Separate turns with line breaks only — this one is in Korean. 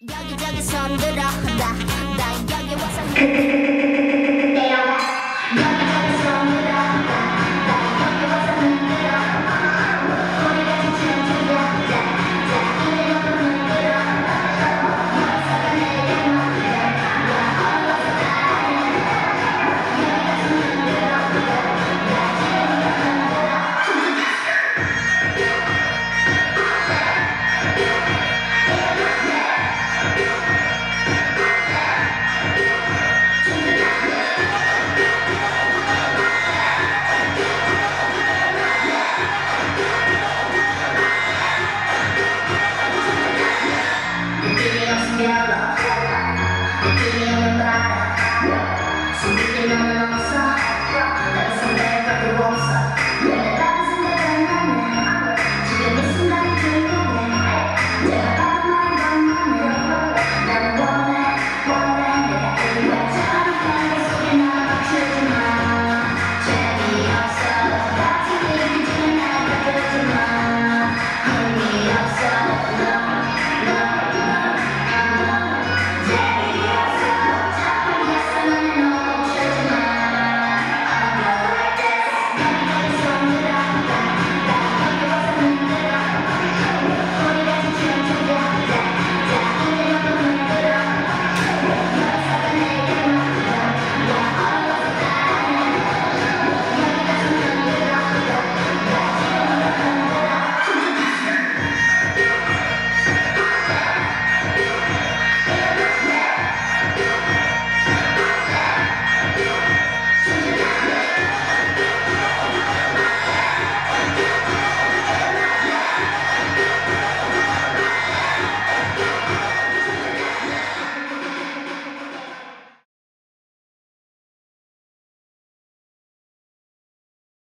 여기저기 손들어 나, 나 여기 와서